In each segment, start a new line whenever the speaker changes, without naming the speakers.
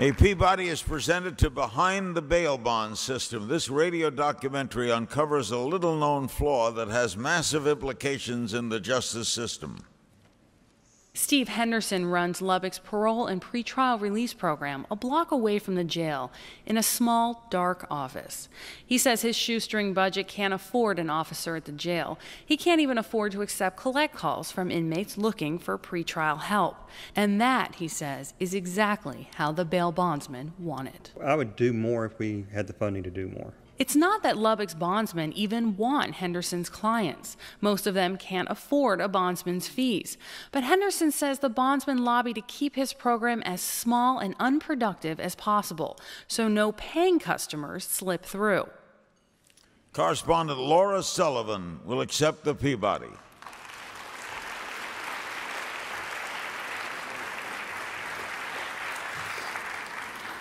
A Peabody is presented to Behind the Bail Bond System. This radio documentary uncovers a little known flaw that has massive implications in the justice system.
Steve Henderson runs Lubbock's parole and pretrial release program a block away from the jail in a small, dark office. He says his shoestring budget can't afford an officer at the jail. He can't even afford to accept collect calls from inmates looking for pretrial help. And that, he says, is exactly how the bail bondsman want it.
I would do more if we had the funding to do more.
It's not that Lubbock's bondsmen even want Henderson's clients. Most of them can't afford a bondsman's fees. But Henderson says the bondsmen lobby to keep his program as small and unproductive as possible, so no paying customers slip through.
Correspondent Laura Sullivan will accept the Peabody.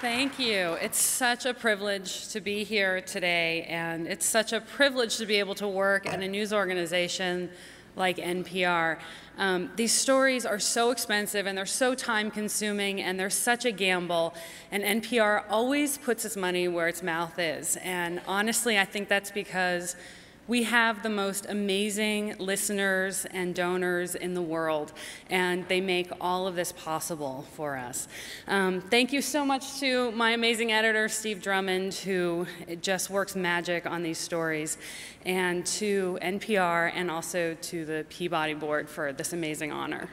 Thank you. It's such a privilege to be here today, and it's such a privilege to be able to work at a news organization like NPR. Um, these stories are so expensive and they're so time consuming and they're such a gamble. And NPR always puts its money where its mouth is. And honestly, I think that's because we have the most amazing listeners and donors in the world, and they make all of this possible for us. Um, thank you so much to my amazing editor, Steve Drummond, who just works magic on these stories, and to NPR and also to the Peabody Board for this amazing honor.